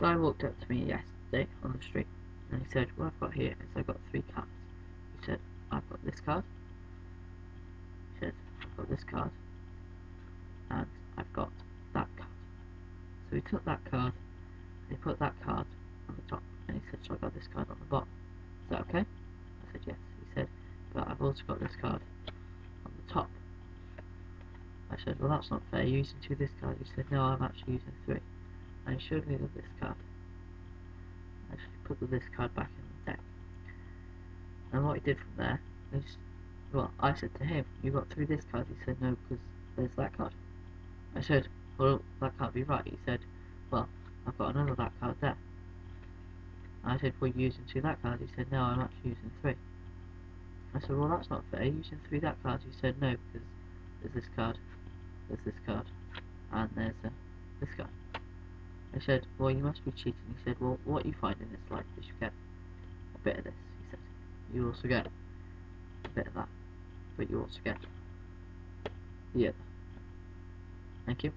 guy walked up to me yesterday on the street and he said, What I've got here is I've got three cards. He said, I've got this card. He said, I've got this card. And I've got that card. So he took that card, he put that card on the top, and he said, So I got this card on the bottom. Is that okay? I said, Yes. He said, But I've also got this card on the top. I said, Well, that's not fair. You're using two this card. He said, No, I'm actually using three. And showed me the this card. I actually put the this card back in the deck. And what he did from there is, well, I said to him, You got three this cards. He said, No, because there's that card. I said, Well, that can't be right. He said, Well, I've got another that card there. I said, Well, you're using two that cards. He said, No, I'm actually using three. I said, Well, that's not fair. You're using three that cards. He said, No, because there's this card, there's this card, and there's uh, this card. I said, Well, you must be cheating. He said, Well, what you find in this life is you get a bit of this. He said, You also get a bit of that, but you also get the other. Thank you.